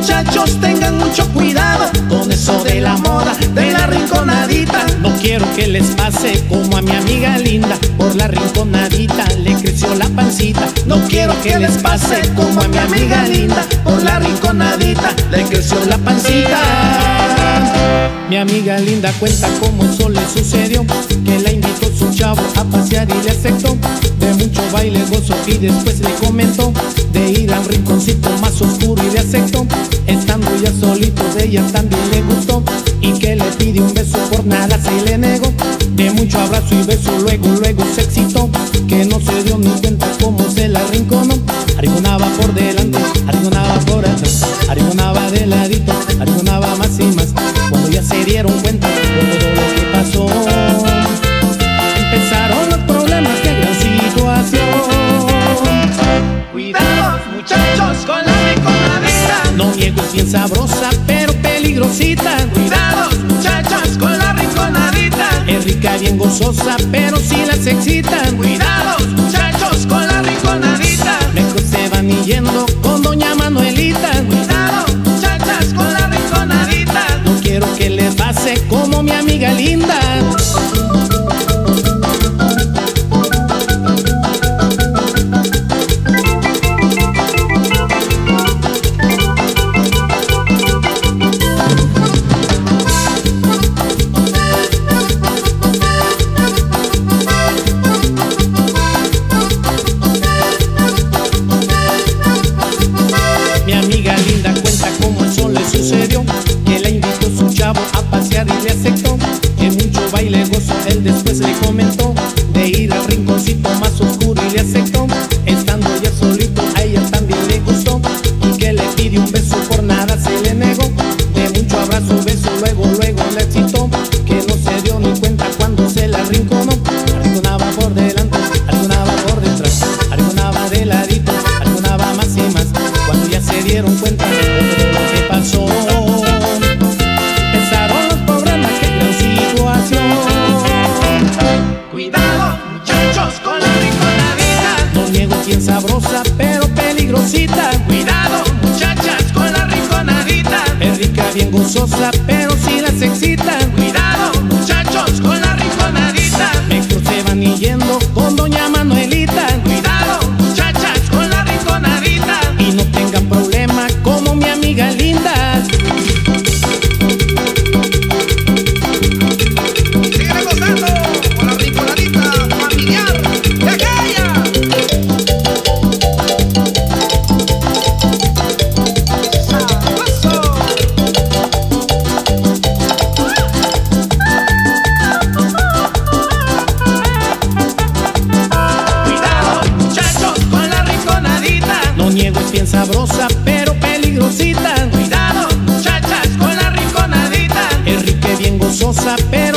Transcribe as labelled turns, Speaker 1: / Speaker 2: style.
Speaker 1: Muchachos tengan mucho cuidado con eso de la moda de la rinconadita.
Speaker 2: No quiero que les pase como a mi amiga linda, por la rinconadita le creció la pancita.
Speaker 1: No quiero que les pase como a mi amiga linda, por la rinconadita le creció la pancita.
Speaker 2: Mi amiga linda cuenta cómo eso le sucedió Que la invitó su chavo a pasear y le aceptó De mucho baile gozo y después le comentó De ir a un rinconcito más oscuro y le aceptó ella también le gustó Y que le pide un beso por nada se le negó. De mucho abrazo y beso luego luego se excitó Que no se dio ni cuenta cómo se la rinconó Arrinconaba por delante, arrinconaba por atrás Arrinconaba de ladito, arrinconaba más y más. Cuando ya se dieron cuenta de todo lo que pasó Empezaron los problemas, qué gran situación.
Speaker 1: Cuidado muchachos con la rinconadita.
Speaker 2: No niego es bien sabrosa, peligrosita
Speaker 1: Cuidado muchachas con la rinconadita.
Speaker 2: Es rica, bien gozosa, pero si las excitan
Speaker 1: Cuidados muchachos con la rinconadita.
Speaker 2: Mejor se van yendo con doña Manuelita
Speaker 1: Cuidado muchachas con la rinconadita.
Speaker 2: No quiero que les pase como mi amiga linda le Que la invitó su chavo a pasear y le aceptó Que mucho baile gozo él después le comentó De ir al rinconcito más oscuro y le aceptó Estando ya solito a ella también le gustó Y que le pidió un beso por nada se le negó De mucho abrazo, beso, luego, luego le excitó bien gozosla, pero si las excitan, cuidado, muchachos, con la rinconadita. Mejor se
Speaker 1: yendo con
Speaker 2: doña niego, es bien sabrosa, pero peligrosita.
Speaker 1: Cuidado, muchachas, con la rinconadita.
Speaker 2: Enrique bien gozosa, pero